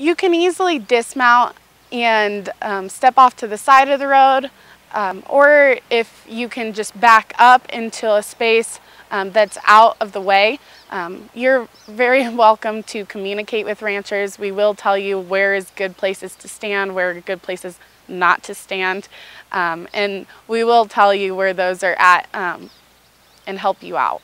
You can easily dismount and um, step off to the side of the road, um, or if you can just back up into a space um, that's out of the way, um, you're very welcome to communicate with ranchers. We will tell you where is good places to stand, where are good places not to stand, um, and we will tell you where those are at um, and help you out.